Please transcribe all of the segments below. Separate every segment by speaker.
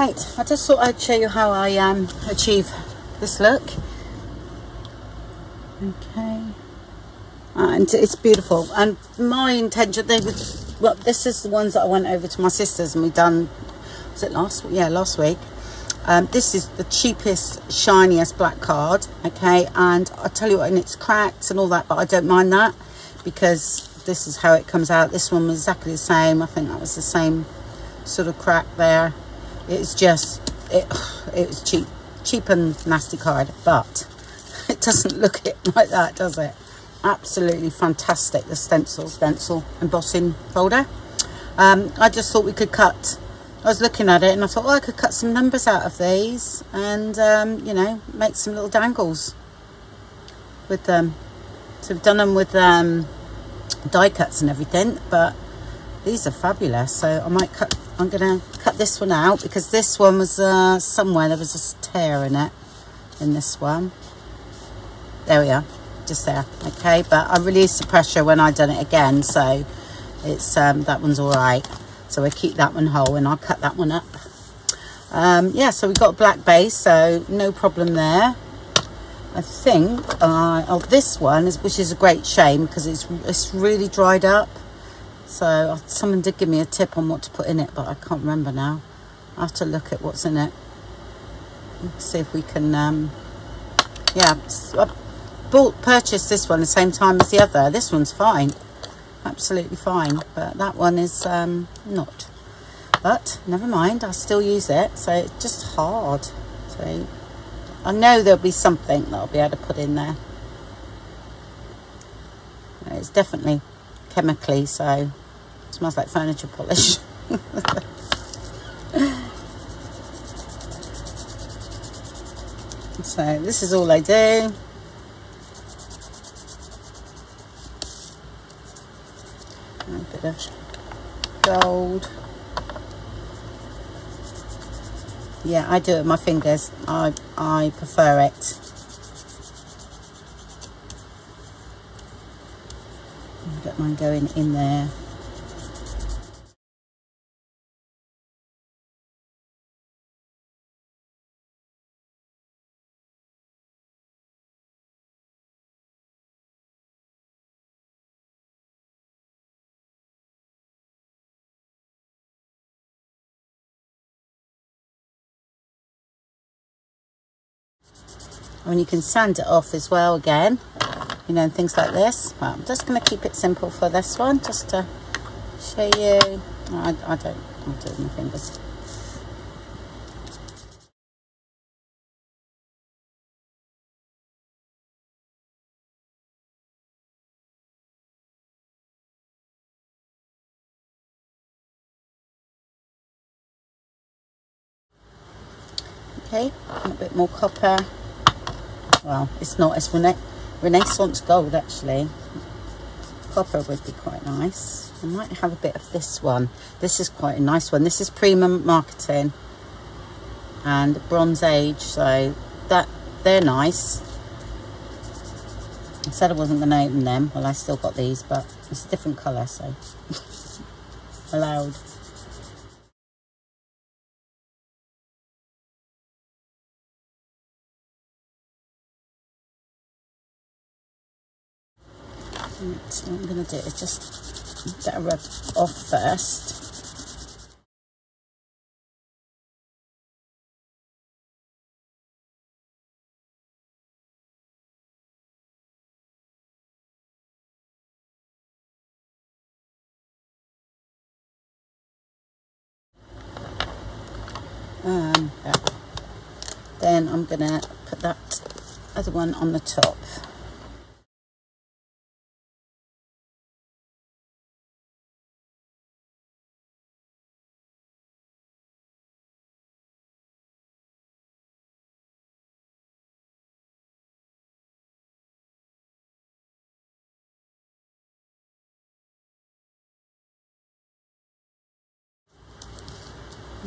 Speaker 1: Right, I just thought I'd show you how I um, achieve this look. Okay. And it's beautiful. And my intention, they would, well, this is the ones that I went over to my sisters and we done, was it last, yeah, last week. Um, this is the cheapest, shiniest black card, okay? And I tell you what, and it's cracked and all that, but I don't mind that because this is how it comes out. This one was exactly the same. I think that was the same sort of crack there. It's just, it, it was cheap, cheap and nasty card, but it doesn't look it like that, does it? Absolutely fantastic, the stencil, stencil embossing folder. Um, I just thought we could cut, I was looking at it and I thought, well, I could cut some numbers out of these and, um, you know, make some little dangles with them. So we've done them with um, die cuts and everything, but these are fabulous. So I might cut, I'm cut this one out because this one was uh, somewhere, there was a tear in it, in this one. There we are, just there, okay? But I released the pressure when I done it again, so it's um, that one's all right. So I keep that one whole and I'll cut that one up. Um, yeah, so we've got black base, so no problem there. I think, uh, oh, this one, is, which is a great shame because it's, it's really dried up. So someone did give me a tip on what to put in it, but I can't remember now. I have to look at what's in it. Let's see if we can, um, yeah, I bought, purchased this one the same time as the other. This one's fine, absolutely fine, but that one is um, not. But never mind, I still use it, so it's just hard. So I know there'll be something that I'll be able to put in there. It's definitely chemically, so smells like furniture polish. so this is all I do. A bit of gold. yeah I do it with my fingers I, I prefer it don't mind going in there and you can sand it off as well again you know things like this. But I'm just going to keep it simple for this one just to show you. I, I don't I'll do it with my fingers okay a bit more copper well it's not it's rena renaissance gold actually. Copper would be quite nice. I might have a bit of this one. This is quite a nice one. This is prima marketing and bronze age so that they're nice. I said I wasn't going to open them. Well I still got these but it's a different colour so. Allowed So what I'm going to do is just get a rub off first. Um, then I'm going to put that other one on the top.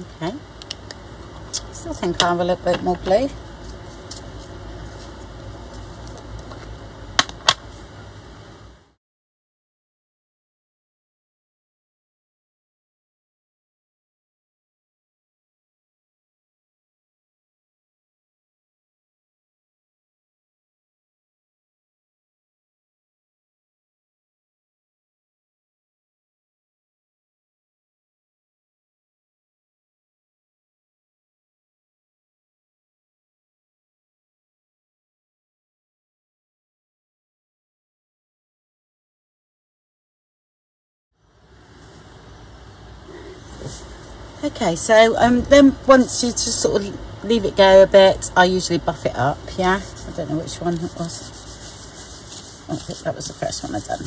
Speaker 1: Okay. Still think I have a little bit more glue. Okay, so um, then once you just sort of leave it go a bit, I usually buff it up, yeah? I don't know which one it was. I think that was the first one I done.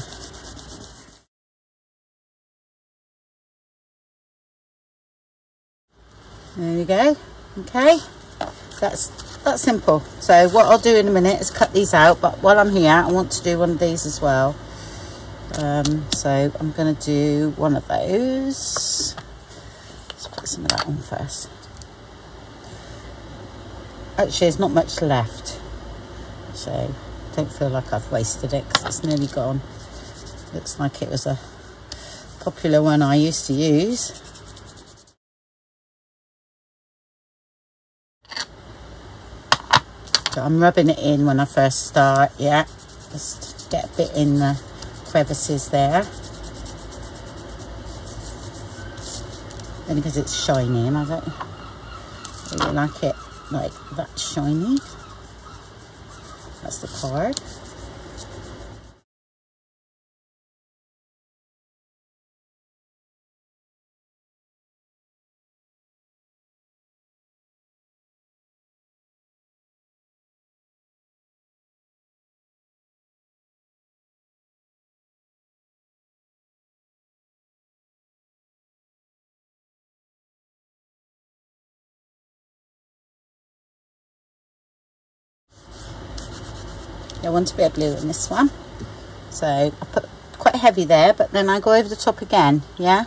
Speaker 1: There you go. Okay, that's that's simple. So what I'll do in a minute is cut these out, but while I'm here, I want to do one of these as well. Um, so I'm going to do one of those. Put some of that on first. Actually, there's not much left, so don't feel like I've wasted it because it's nearly gone. Looks like it was a popular one I used to use. So I'm rubbing it in when I first start, yeah. Just get a bit in the crevices there. Because it's shiny and I don't really like it like that shiny. That's the card. I want to be of blue in this one. So I put quite heavy there, but then I go over the top again, yeah?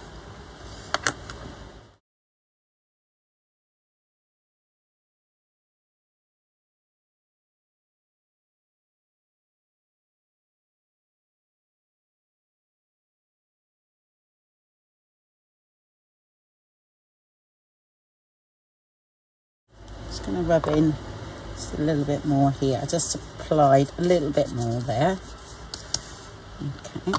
Speaker 1: Just to rub in just a little bit more here. I just applied a little bit more there. Okay.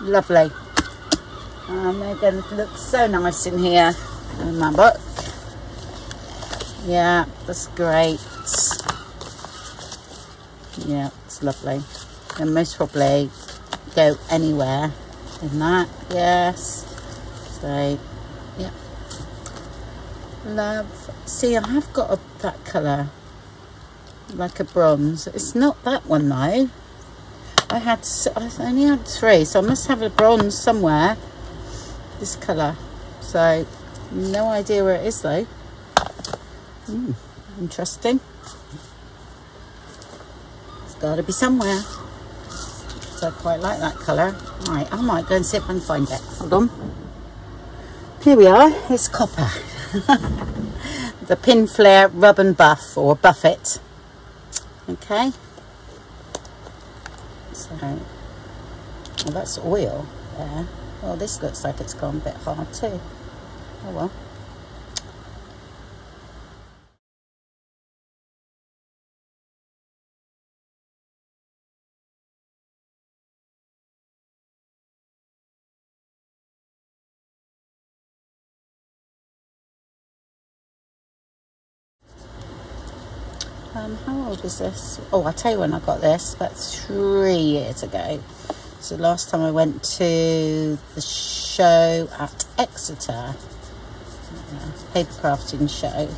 Speaker 1: Lovely. Um, they're going to look so nice in here in my book. Yeah, that's great. Yeah, it's lovely. And most probably go anywhere in that. Yes. So, yeah. Love. See, I have got a, that colour. Like a bronze. It's not that one though. I had I only had three so I must have a bronze somewhere this colour. So no idea where it is though. Mm, interesting. It's got to be somewhere. So I quite like that colour. Right I might go and see if I can find it. Hold on. Here we are. It's copper. The Pinflair rub and buff or buffet okay so, well, that's oil there. Well, this looks like it's gone a bit hard too. Oh well. Old is this? Oh, I'll tell you when I got this. That's three years ago. So last time I went to the show at Exeter, uh, paper crafting show.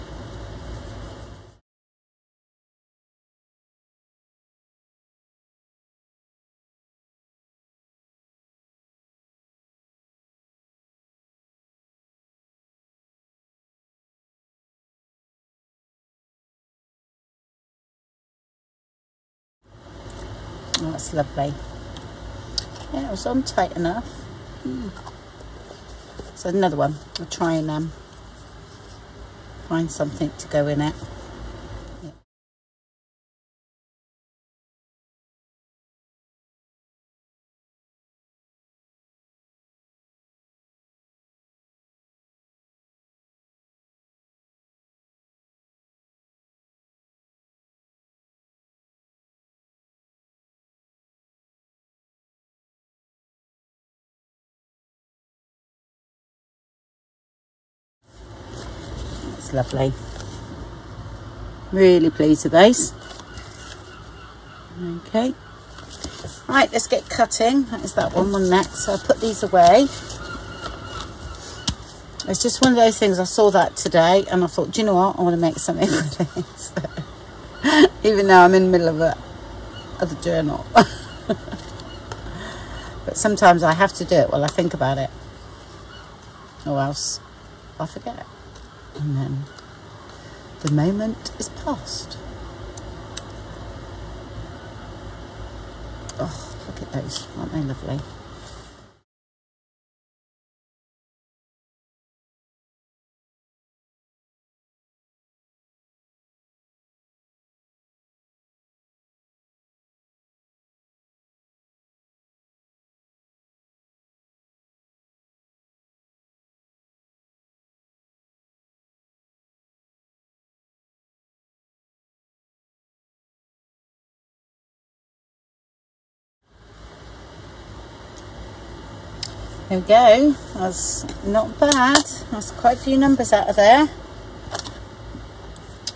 Speaker 1: That's lovely. Yeah, it was on tight enough. Mm. So another one. I'll try and um, find something to go in it. Lovely. Really pleased with those. Okay. Right, let's get cutting. That is that one, one next. So I'll put these away. It's just one of those things. I saw that today and I thought, do you know what? I want to make something with. Even though I'm in the middle of a, of a journal. but sometimes I have to do it while I think about it. Or else I forget. And then the moment is past. Oh, look at those. Aren't they lovely? There we go. That's not bad. That's quite a few numbers out of there.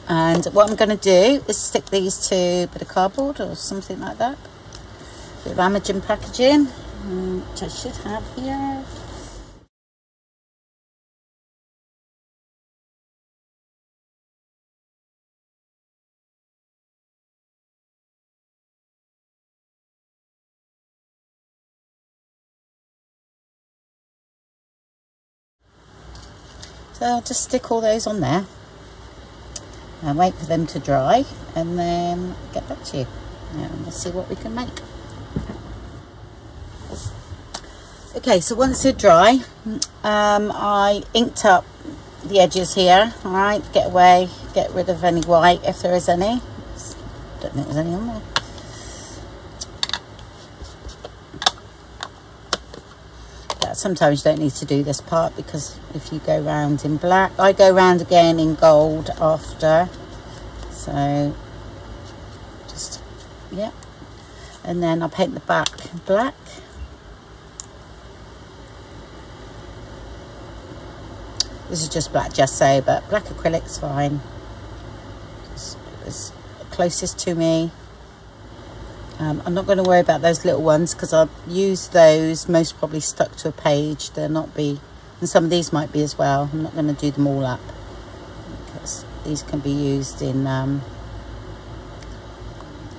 Speaker 1: And what I'm going to do is stick these to a bit of cardboard or something like that. A bit of Amazon packaging, which I should have here. So I'll just stick all those on there and wait for them to dry and then get back to you and we'll see what we can make. Okay, so once they're dry, um, I inked up the edges here, all right, get away, get rid of any white if there is any. Don't think there's any on there. Sometimes you don't need to do this part because if you go round in black I go round again in gold after. So just yeah. And then I'll paint the back black. This is just black gesso but black acrylic's fine. It's, it's closest to me um, I'm not going to worry about those little ones because I've used those most probably stuck to a page. They'll not be, and some of these might be as well. I'm not going to do them all up because these can be used in, um,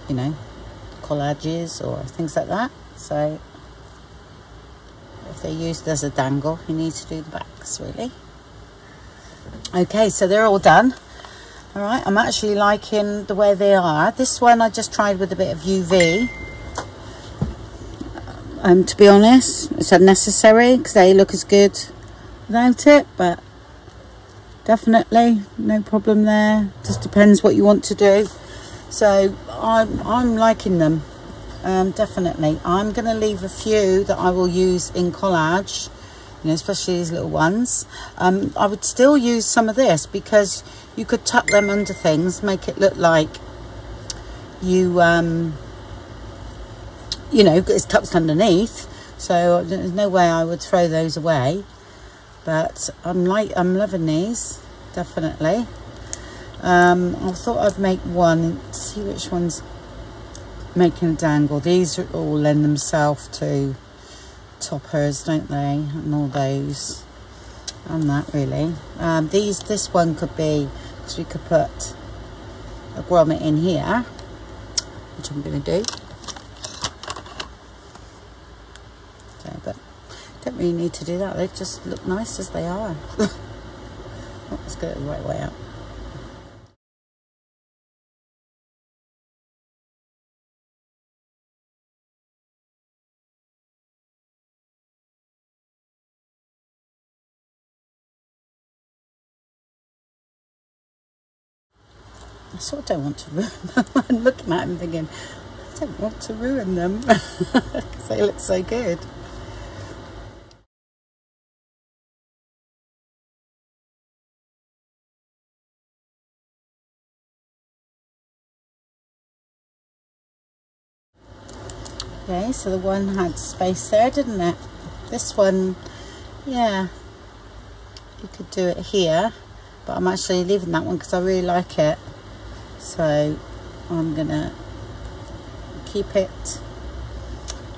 Speaker 1: you know, collages or things like that. So if they're used as a dangle, you need to do the backs really. Okay, so they're all done all right i'm actually liking the way they are. This one i just tried with a bit of uv um to be honest it's unnecessary because they look as good without it but definitely no problem there. Just depends what you want to do. So i'm i'm liking them. Um definitely. I'm going to leave a few that i will use in collage you know especially these little ones um i would still use some of this because you could tuck them under things, make it look like you, um, you know, it's tucked underneath. So there's no way I would throw those away. But I'm like, I'm loving these, definitely. Um, I thought I'd make one, see which one's making a dangle. These all lend themselves to toppers, don't they? And all those and that really. Um, these, this one could be so we could put a grommet in here, which I'm going to do. But don't really need to do that. They just look nice as they are. Let's get it the right way up. I sort of don't want to ruin them. I'm looking at them thinking, I don't want to ruin them because they look so good. Okay, so the one had space there, didn't it? This one, yeah, you could do it here but I'm actually leaving that one because I really like it so I'm gonna keep it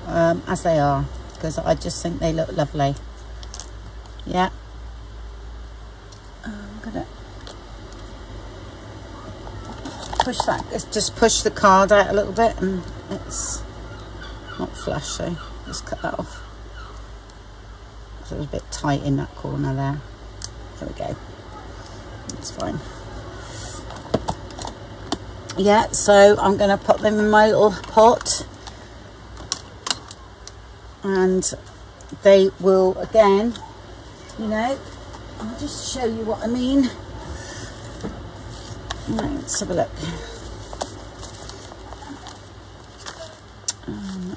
Speaker 1: um, as they are because I just think they look lovely. Yeah. I'm gonna push that just push the card out a little bit and it's not flush so just cut that off. It was a bit tight in that corner there. There we go. It's fine yeah so I'm gonna put them in my little pot. And they will again you know I'll just show you what I mean. Let's have a look. Um,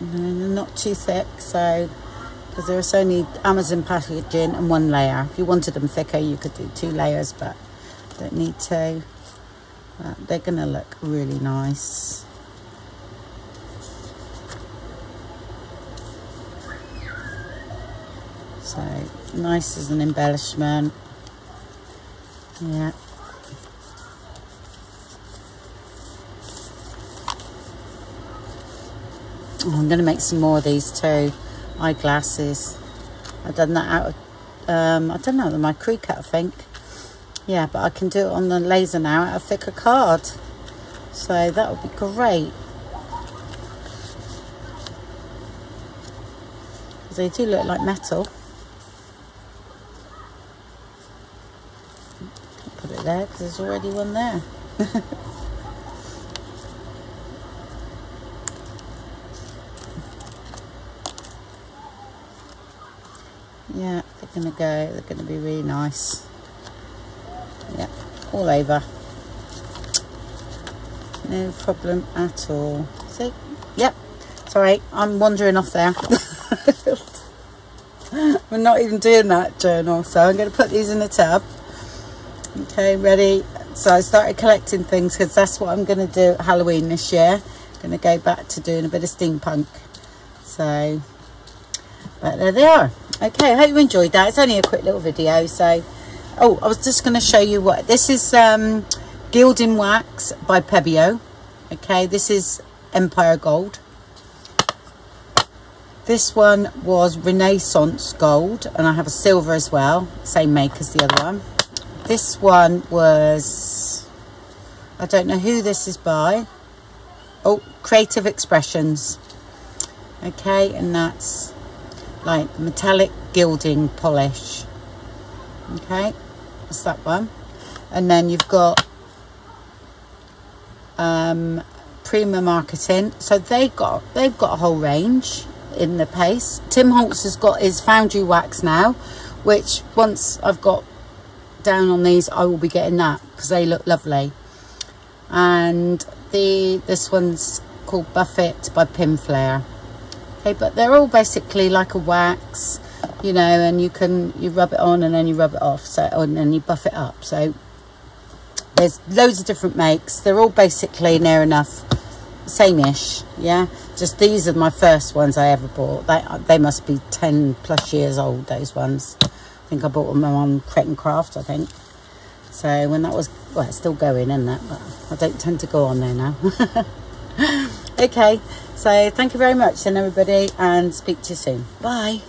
Speaker 1: they're not too thick so because there's only Amazon packaging and one layer. If you wanted them thicker you could do two layers but don't need to. But they're gonna look really nice. So nice as an embellishment. Yeah. Oh, I'm going to make some more of these too eyeglasses. I've done that out of um, I don't know my Cricut I think. Yeah but I can do it on the laser now out of thicker card. So that would be great. They do look like metal. Put it there because there's already one there they're gonna go they're gonna be really nice. Yeah all over. No problem at all. See yep sorry I'm wandering off there. We're not even doing that journal so I'm going to put these in the tub. Okay ready. So I started collecting things because that's what I'm going to do at Halloween this year. I'm going to go back to doing a bit of steampunk. So but there they are. Okay I hope you enjoyed that. It's only a quick little video so oh I was just going to show you what this is um gilding wax by Pebeo okay this is Empire Gold. This one was Renaissance Gold and I have a silver as well same make as the other one. This one was I don't know who this is by. Oh Creative Expressions. Okay and that's like metallic gilding polish. Okay that's that one. And then you've got um prima marketing. So they've got they've got a whole range in the pace tim holtz has got his foundry wax now which once i've got down on these i will be getting that because they look lovely. And the this one's called buffet by Pinflair okay but they're all basically like a wax you know and you can you rub it on and then you rub it off so and then you buff it up. So there's loads of different makes. They're all basically near enough same-ish yeah? Just these are my first ones i ever bought. They they must be 10 plus years old those ones. I think i bought them on Create Craft i think. So when that was well it's still going isn't it? But i don't tend to go on there now okay so thank you very much then everybody and speak to you soon. Bye